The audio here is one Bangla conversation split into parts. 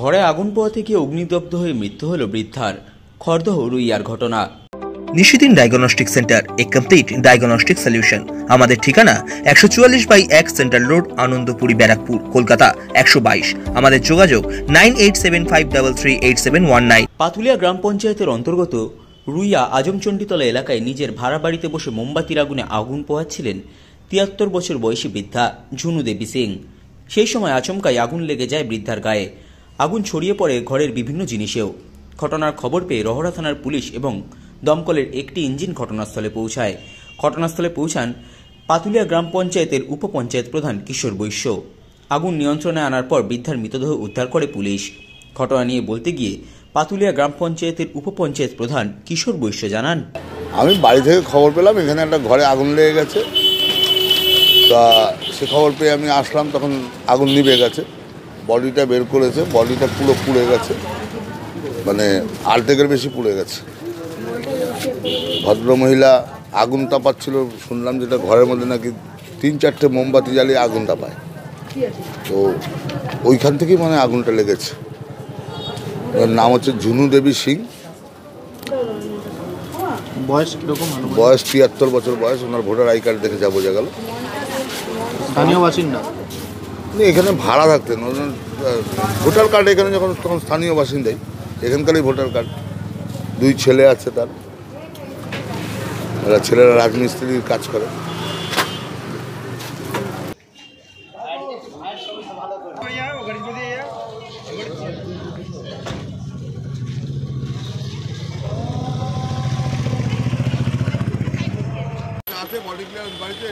ঘরে আগুন পোয়াতে গিয়ে অগ্নিদগ্ধ হয়ে মৃত্যু হল বৃদ্ধার। খর্দহ রুইয়ার ঘটনা। নিশিদিন ডায়াগনস্টিক সেন্টার এ কমপ্লিট ডায়াগনস্টিক সলিউশন আমাদের ঠিকানা একশো চুয়াল্লিশ বাই এক সেন্ট্রাল রোড আনন্দপুরি ব্যারাকপুর কলকাতা একশো বাইশ। আমাদের যোগাযোগ nine eight seven five double three eight seven one nine. Patulia গ্রাম পঞ্চায়েতের অন্তর্গত রুইয়া আজমচণ্ডীতলা এলাকায় নিজের ভাড়া বাড়িতে বসে মোমবাতির আগুনে আগুন পোহাচ্ছিলেন তিয়াত্তর বছর বয়সী বৃদ্ধা ঝুনু দেবী সিং। সেই সময় আচমকাই আগুন লেগে যায় বৃদ্ধার গায়ে। আগুন ছড়িয়ে পড়ে ঘরের বিভিন্ন জিনিসেও। ঘটনার খবর পেয়ে রহরা থানার পুলিশ এবং দমকলের একটি ইঞ্জিন ঘটনাস্থলে পৌঁছায়। ঘটনাস্থলে পৌঁছান পাতুলিয়া গ্রাম পঞ্চায়েতের উপপঞ্চায়েত প্রধান কিশোর বৈশ্য। আগুন নিয়ন্ত্রণে আনার পর বৃদ্ধার মৃতদেহ উদ্ধার করে পুলিশ। ঘটনা নিয়ে বলতে গিয়ে পাতুলিয়া গ্রাম পঞ্চায়েতের উপপঞ্চায়েত প্রধান কিশোর বৈশ্য জানান, আমি বাড়ি থেকে খবর পেলাম, এখানে একটা ঘরে আগুন লেগে গেছে। তা সে খবর পেয়ে আমি আসলাম, তখন আগুন নিভে গেছে। বডিটা বের করেছে বডিটা পুরো পুড়ে গেছে। মানে আর্ধেকের বেশি পুড়ে গেছে। ভদ্রমহিলা আগুন তাপাচ্ছিল শুনলাম যেটা ঘরের মধ্যে নাকি তিন চারটে মোমবাতি জ্বালিয়ে আগুন তাপায়। তো ওইখান থেকেই মানে আগুনটা লেগেছে। ওর নাম হচ্ছে ঝুনু দেবী সিং। বয়স কীরকম বয়স তিয়াত্তর বছর বয়স ওনার ভোটার আই কার্ড দেখে যাব বোঝা গেল। স্থানীয় বাসিন্দা? এখানে ভাড়া থাকতেন। ভোটার কার্ড এখানে যখন, তখন স্থানীয় বাসিন্দাই, এখানকারই ভোটার কার্ড দুই ছেলে আছে তার। এরা ছেলেরা রাজমিস্ত্রির কাজ করে। আছে বডি ক্লিয়ারেন্স বাড়িতে?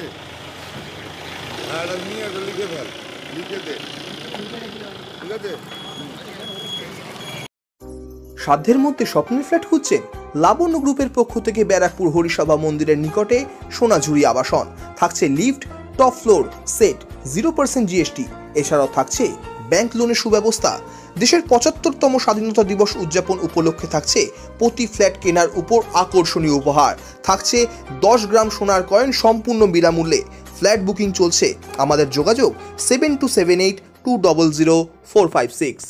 হ্যাঁ এটা নিয়ে লিখে ফেল সাধ্যের মধ্যে স্বপ্নের ফ্ল্যাট খুঁজছেন লাবণ্য গ্রুপের পক্ষ থেকে ব্যারাকপুর হরিসভা মন্দিরের নিকটে সোনাঝুরি আবাসন। থাকছে lift, top floor, set, zero percent GST. এছাড়াও থাকছে ব্যাংক লোনের সুব্যবস্থা। দেশের পঁচাত্তরতম স্বাধীনতা দিবস উদযাপন উপলক্ষে থাকছে প্রতি ফ্ল্যাট কেনার উপর আকর্ষণীয় উপহার। থাকছে দশ গ্রাম সোনার কয়েন সম্পূর্ণ বিনামূল্যে। ফ্ল্যাট বুকিং চলছে। আমাদের যোগাযোগ seven two seven eight two double zero four five six.